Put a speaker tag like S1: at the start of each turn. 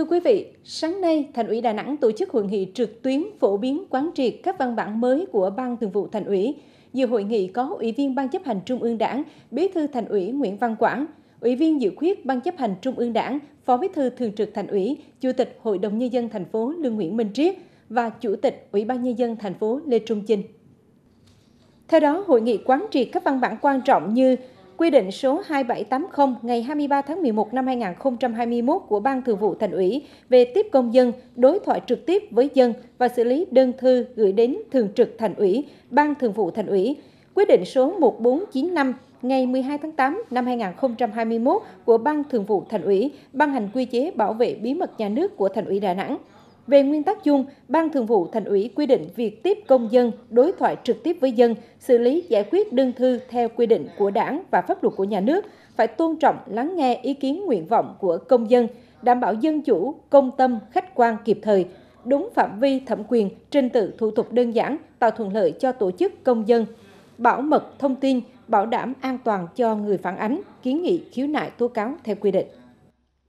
S1: Thưa quý vị, sáng nay, Thành ủy Đà Nẵng tổ chức hội nghị trực tuyến phổ biến quán triệt các văn bản mới của Ban Thường vụ Thành ủy. Dự hội nghị có Ủy viên Ban chấp hành Trung ương Đảng, Bí thư Thành ủy Nguyễn Văn Quảng, Ủy viên dự khuyết Ban chấp hành Trung ương Đảng, Phó Bí thư Thường trực Thành ủy, Chủ tịch Hội đồng nhân dân thành phố Lương Nguyễn Minh Triết và Chủ tịch Ủy ban nhân dân thành phố Lê Trung Chinh. Theo đó, hội nghị quán triệt các văn bản quan trọng như Quy định số 2780 ngày 23 tháng 11 năm 2021 của Ban Thường vụ Thành ủy về tiếp công dân, đối thoại trực tiếp với dân và xử lý đơn thư gửi đến Thường trực Thành ủy, Ban Thường vụ Thành ủy. Quyết định số 1495 ngày 12 tháng 8 năm 2021 của Ban Thường vụ Thành ủy ban hành quy chế bảo vệ bí mật nhà nước của Thành ủy Đà Nẵng. Về nguyên tắc chung, Ban Thường vụ Thành ủy quy định việc tiếp công dân, đối thoại trực tiếp với dân, xử lý giải quyết đơn thư theo quy định của Đảng và pháp luật của nhà nước, phải tôn trọng lắng nghe ý kiến nguyện vọng của công dân, đảm bảo dân chủ, công tâm, khách quan kịp thời, đúng phạm vi thẩm quyền, trình tự thủ tục đơn giản, tạo thuận lợi cho tổ chức công dân, bảo mật thông tin, bảo đảm an toàn cho người phản ánh, kiến nghị khiếu nại tố cáo theo quy định.